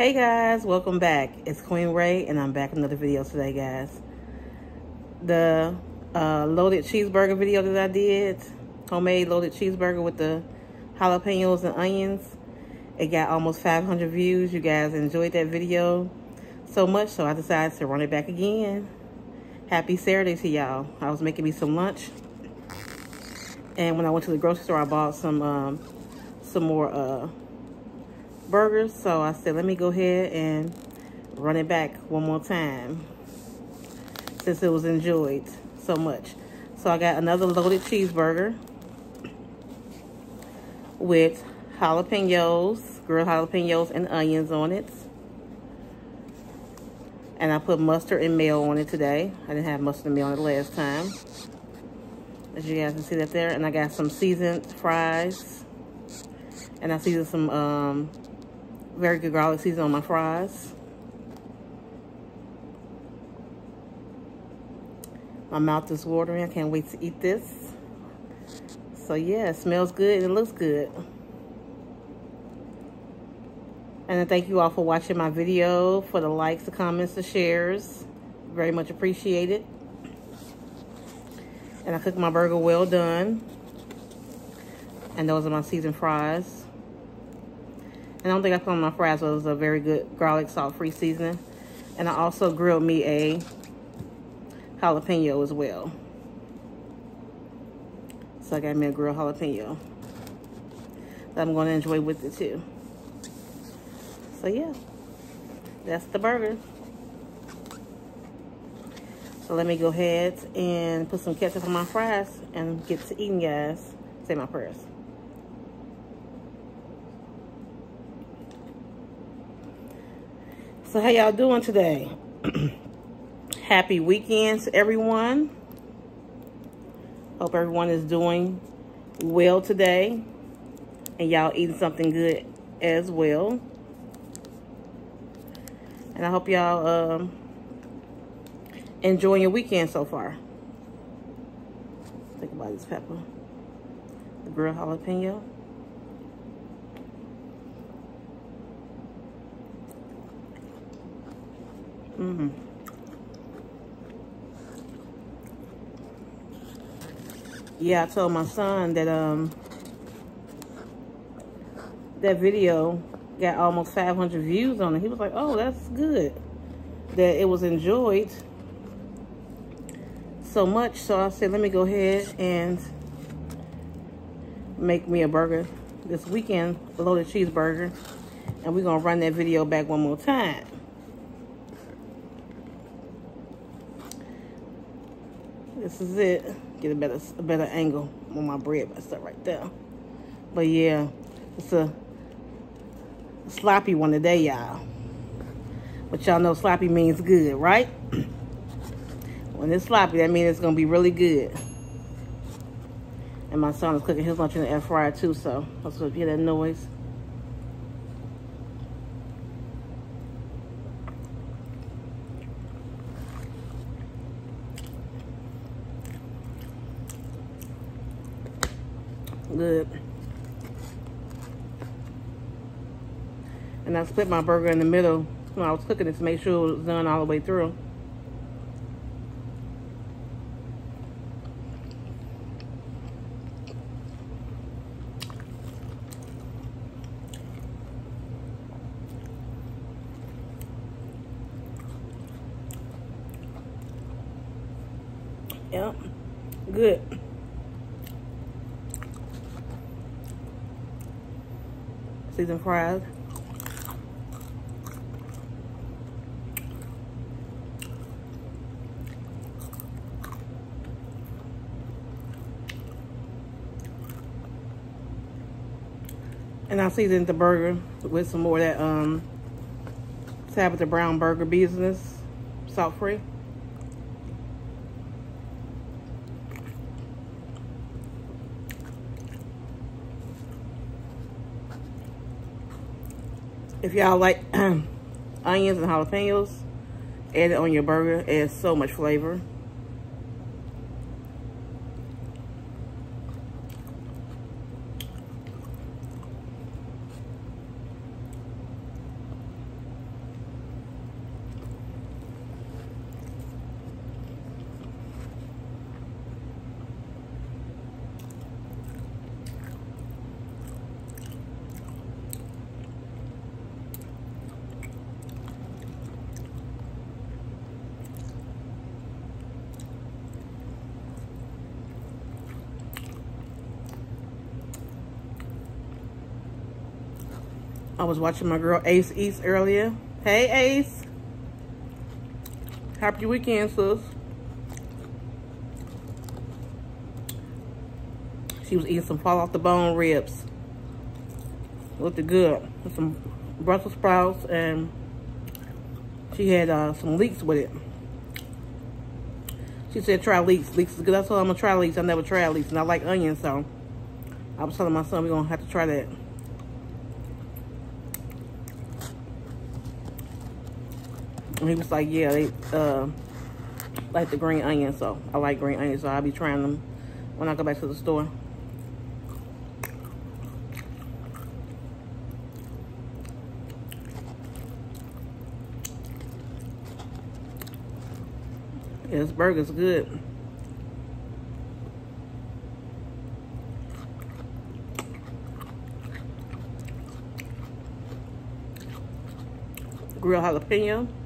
Hey guys, welcome back. It's Queen Rae and I'm back with another video today guys. The uh, loaded cheeseburger video that I did, homemade loaded cheeseburger with the jalapenos and onions, it got almost 500 views. You guys enjoyed that video so much so I decided to run it back again. Happy Saturday to y'all. I was making me some lunch and when I went to the grocery store I bought some um, some more uh, burgers. So I said, let me go ahead and run it back one more time since it was enjoyed so much. So I got another loaded cheeseburger with jalapenos, grilled jalapenos and onions on it. And I put mustard and mayo on it today. I didn't have mustard and mayo on it last time. As you guys can see that there. And I got some seasoned fries. And I seasoned some um, very good garlic season on my fries. My mouth is watering. I can't wait to eat this. So yeah, it smells good and it looks good. And thank you all for watching my video, for the likes, the comments, the shares. Very much appreciated. And I cooked my burger well done. And those are my seasoned fries. I don't think I put on my fries, but it was a very good garlic salt-free seasoning. And I also grilled me a jalapeno as well. So I got me a grilled jalapeno that I'm going to enjoy with it too. So yeah, that's the burger. So let me go ahead and put some ketchup on my fries and get to eating, guys. Say my prayers. So how y'all doing today? Happy weekends, everyone. Hope everyone is doing well today. And y'all eating something good as well. And I hope y'all um, enjoying your weekend so far. Think about this pepper. The grilled jalapeno. Mm-hmm. Yeah, I told my son that um that video got almost 500 views on it. He was like, oh, that's good. That it was enjoyed so much. So I said, let me go ahead and make me a burger this weekend, a loaded cheeseburger. And we're going to run that video back one more time. This is it. Get a better a better angle on my bread by stuff right there. But yeah, it's a sloppy one today, y'all. But y'all know sloppy means good, right? when it's sloppy, that means it's gonna be really good. And my son is cooking his lunch in the air fryer too, so that's what you hear that noise. Good. And I split my burger in the middle when I was cooking it to make sure it was done all the way through. Yep, good. seasoned And I seasoned the burger with some more of that um, Tabitha Brown Burger Business, salt free. If y'all like onions and jalapenos, add it on your burger. It adds so much flavor. I was watching my girl Ace East earlier. Hey, Ace. Happy weekend, sis. She was eating some fall off the bone ribs. Looked good. With some Brussels sprouts and she had uh, some leeks with it. She said try leeks. Leeks is good. I told her I'm gonna try leeks. I never tried leeks and I like onions, so I was telling my son we're gonna have to try that. And he was like, yeah, they uh, like the green onions, so I like green onions, so I'll be trying them when I go back to the store. Yeah, this burger's good. Grilled jalapeno.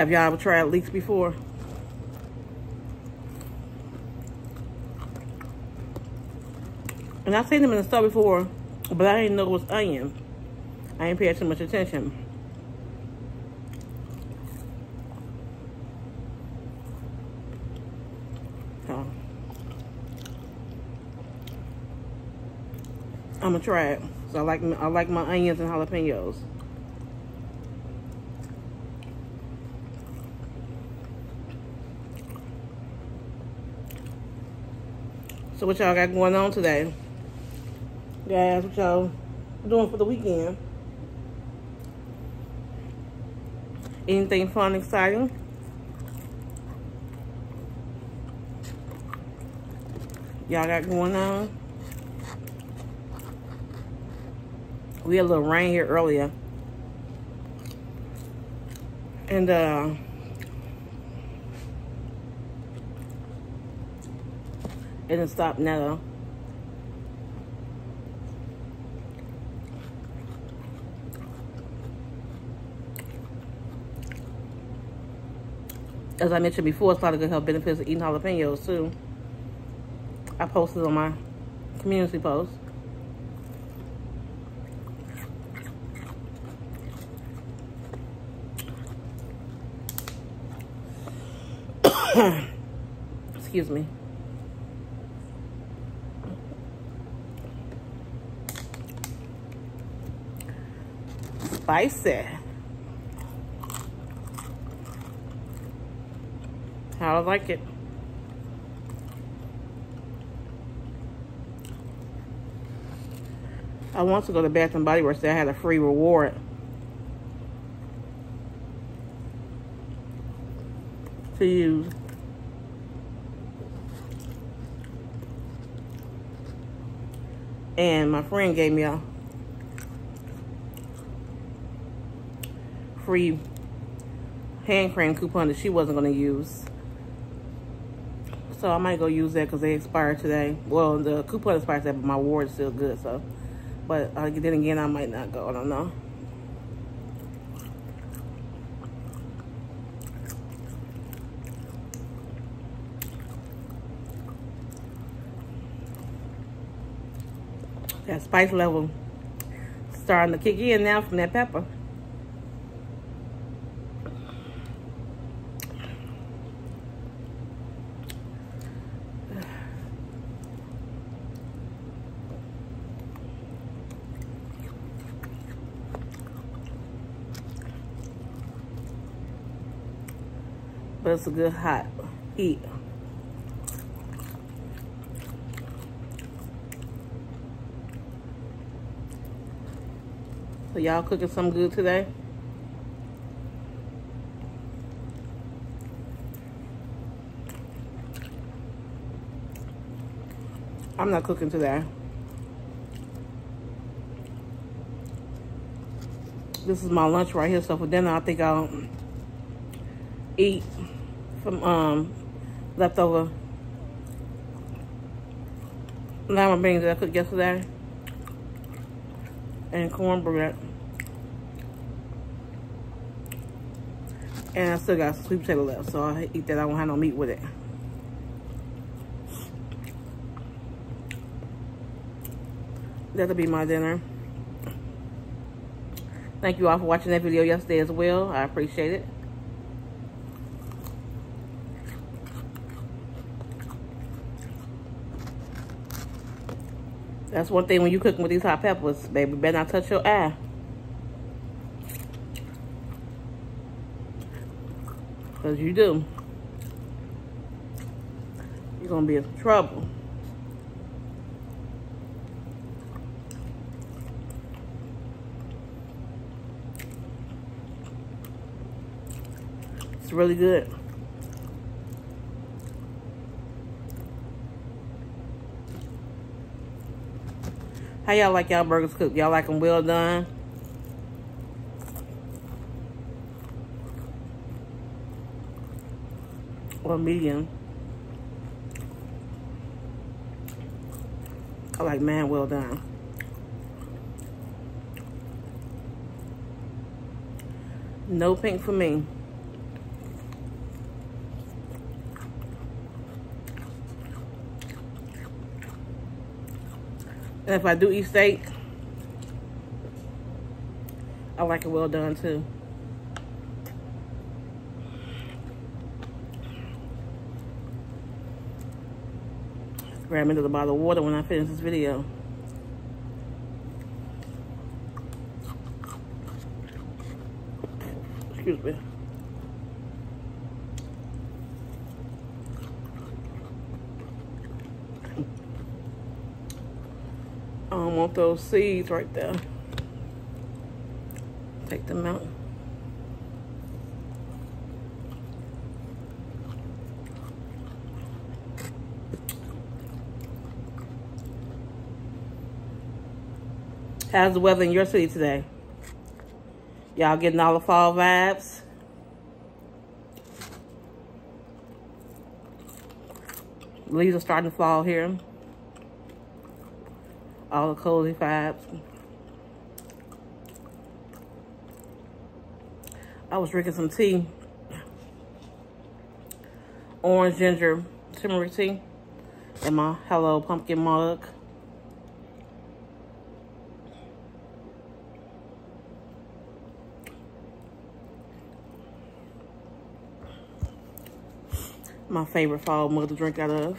Have y'all ever tried leeks before? And I've seen them in the store before, but I didn't know it was onion. I ain't paying too much attention. I'm gonna try it. So I like I like my onions and jalapenos. So what y'all got going on today? Guys, what y'all doing for the weekend? Anything fun, exciting? Y'all got going on? We had a little rain here earlier. And, uh, It didn't stop now. As I mentioned before, it's a lot of good health benefits of eating jalapenos too. I posted on my community post. Excuse me. Spicy. I like it. I want to go to Bath and Body Works. They had a free reward. To use. And my friend gave me a free hand cream coupon that she wasn't going to use. So I might go use that because they expired today. Well, the coupon expired today, but my ward is still good. So, But uh, then again, I might not go. I don't know. That spice level starting to kick in now from that pepper. But it's a good hot heat. So y'all cooking some good today? I'm not cooking today. This is my lunch right here. So for dinner, I think I'll eat some um, leftover lima beans that I cooked yesterday and cornbread. And I still got sweet potato left, so I eat that. I won't have no meat with it. That'll be my dinner. Thank you all for watching that video yesterday as well. I appreciate it. That's one thing when you cooking with these hot peppers, baby. Better not touch your eye. Because you do. You're going to be in trouble. It's really good. How y'all like y'all burgers cooked? Y'all like them well done? Or medium? I like man well done. No pink for me. And if I do eat steak, I like it well done too. Grab into the bottle of water when I finish this video. Excuse me. Don't want those seeds right there. Take them out. How's the weather in your city today? Y'all getting all the fall vibes? Leaves are starting to fall here all the cozy vibes. I was drinking some tea. Orange ginger turmeric tea in my Hello Pumpkin mug. My favorite fall mug to drink out of.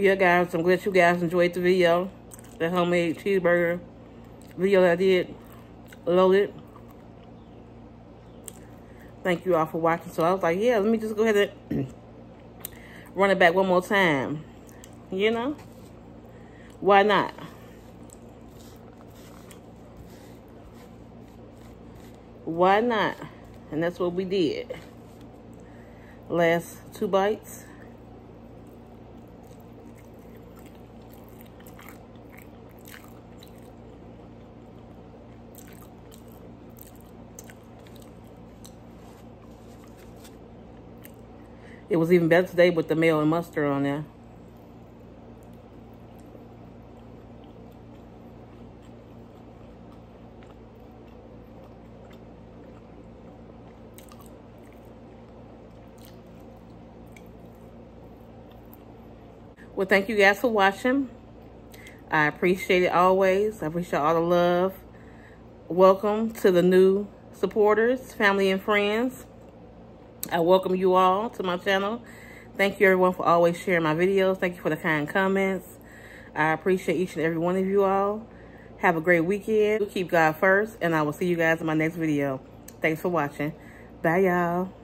Yeah, guys, I'm glad you guys enjoyed the video. The homemade cheeseburger video that I did. Loaded. Thank you all for watching. So I was like, yeah, let me just go ahead and run it back one more time. You know? Why not? Why not? And that's what we did. Last two bites. It was even better today with the mayo and mustard on there. Well, thank you guys for watching. I appreciate it always. I appreciate all the love. Welcome to the new supporters, family and friends. I welcome you all to my channel. Thank you everyone for always sharing my videos. Thank you for the kind comments. I appreciate each and every one of you all. Have a great weekend. Keep God first, and I will see you guys in my next video. Thanks for watching. Bye, y'all.